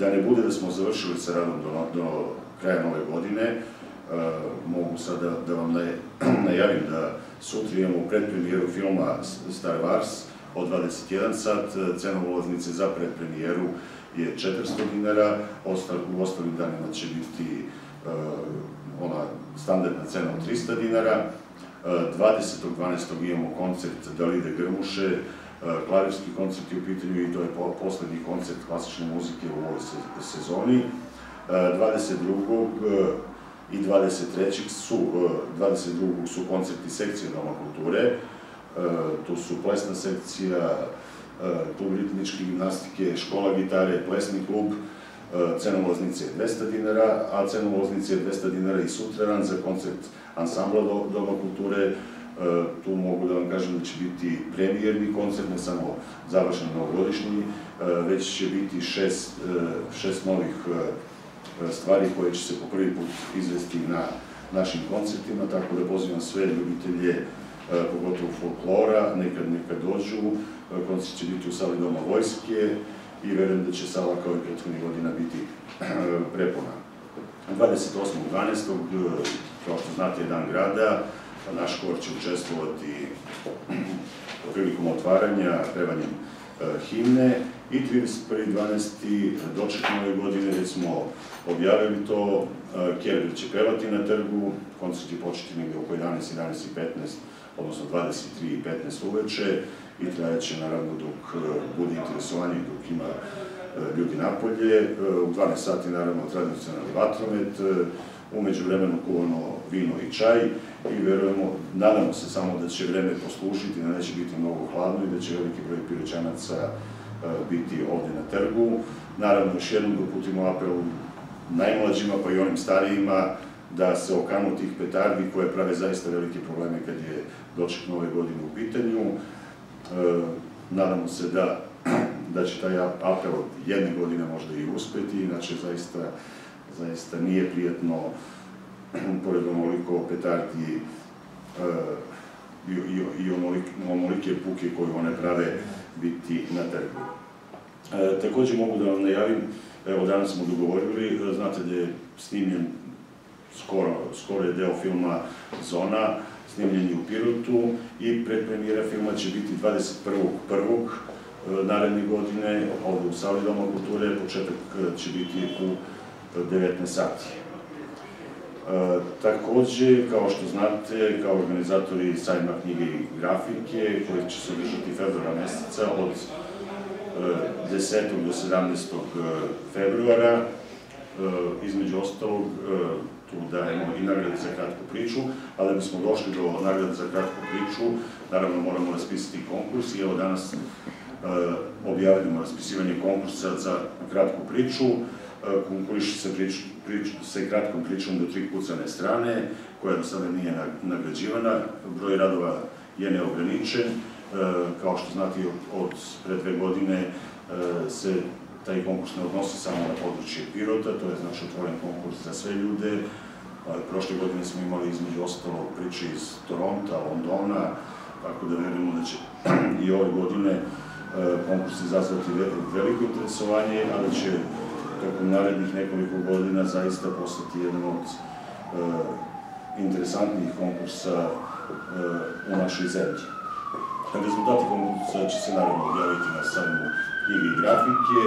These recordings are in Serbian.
Da ne bude da smo završili sa radom do, do kraja nove godine, e, mogu sada da vam najavim da sutra imamo predpremijeru filma Star Wars od 21 sat, cena ulaznice za predpremijeru je 400 dinara, u ostalim danima će biti ona standardna cena od 300 dinara. 20.12. imamo koncert Dalide Grmuše, klavirski koncert je u pitanju i to je poslednji koncert klasične muzike u ovoj sezoni. 22. i 23. su, 22. su koncerti sekcije Doma kulture, tu su plesna sekcija, klub ritmičke gimnastike, škola gitare, plesni klub, cena je 200 dinara, a cena je 200 dinara i sutradan za koncert ansambla Doma kulture, tu mogu da vam kažem da će biti premijerni koncert, ne samo završen novogodišnji, već će biti šest, šest novih stvari koje će se po prvi put izvesti na našim koncertima, tako da pozivam sve ljubitelje, pogotovo folklora, nekad nekad dođu, koncert će biti u sali Doma vojske i verujem da će sala kao i prethodnih godina biti prepuna. 28.12. kao što znate je dan grada, naš kor će učestvovati prilikom otvaranja, pevanjem himne i 31.12. doček nove godine, već smo objavili to, Kerber će pevati na trgu, koncert će početi negde oko 11, 11.15, odnosno 23.15 uveče i trajaće naravno dok bude interesovanje, dok ima ljudi napolje. U 12 sati naravno tradicionalni vatromet, umeđu vremenu kuvano vino i čaj i verujemo, nadamo se samo da će vreme poslušiti, da neće biti mnogo hladno i da će veliki broj piroćanaca biti ovde na trgu. Naravno, još jednom doputimo apel najmlađima pa i onim starijima da se okanu tih petardi koje prave zaista velike probleme kad je doček nove godine u pitanju. Nadamo se da, da će taj apel jedne godine možda i uspeti, inače zaista, zaista nije prijatno pored onoliko petardi i, i, i onolike, puke koje one prave biti na trgu. E, takođe mogu da vam najavim, evo danas smo dogovorili, znate da je snimljen skoro, skoro je deo filma Zona, snimljen je u Pirotu i predpremijera filma će biti 21.1. naredne godine ovde u Sali Doma kulture, početak će biti u 19 sati. E, takođe, kao što znate, kao organizatori sajma knjige i grafike, koji će se održati februara meseca od 10. E, do 17. E, februara, između ostalog, tu dajemo i nagrade za kratku priču, ali da bismo došli do nagrade za kratku priču, naravno moramo raspisati konkurs i evo danas objavljamo raspisivanje konkursa za kratku priču, konkuriše se, prič, prič, se kratkom pričom do tri kucane strane, koja do sada nije nagrađivana, broj radova je neograničen, kao što znate od pre dve godine se taj konkurs ne odnosi samo na područje Pirota, to je znači otvoren konkurs za sve ljude. Prošle godine smo imali između ostalo priče iz Toronta, Londona, tako da verujemo da će i ove godine konkurs izazvati veliko interesovanje, ali će tokom narednih nekoliko godina zaista postati jedan od interesantnijih konkursa u našoj zemlji. Rezultati konkursa će se naravno objaviti na sajmu knjige i grafike,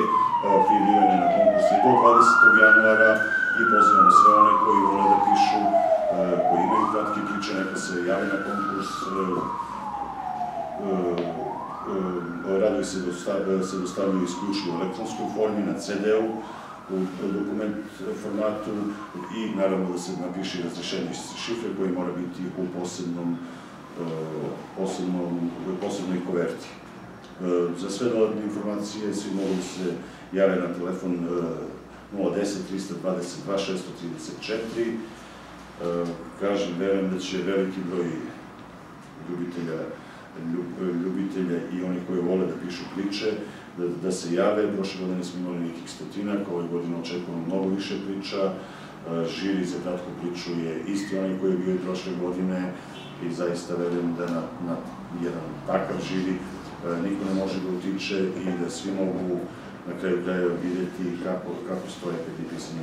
prijavljivanje na konkurse do 20. januara i pozivamo sve one koji vole da pišu, koji imaju kratke priče, neka se jave na konkurs, radovi se se dostavljaju isključivo u elektronskoj formi, na CD-u, u dokument formatu i naravno da se napiše razrešenje šifre koji mora biti u posebnom posebnom, posebnoj koverti. Za sve dodatne informacije svi mogu da se jave na telefon 010 322 634. Kažem, verujem da će veliki broj ljubitelja, ljubitelja i oni koji vole da pišu priče, da, da se jave. Prošle godine smo imali nekih stotinak, ove godine očekujemo mnogo više priča. Žiri za kratku priču je isti onaj koji je bio i prošle godine i zaista verujem da na, na jedan takav žiri niko ne može da utiče i da svi mogu na kraju krajeva vidjeti kako, kako stoje je pisanje